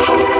Thank you.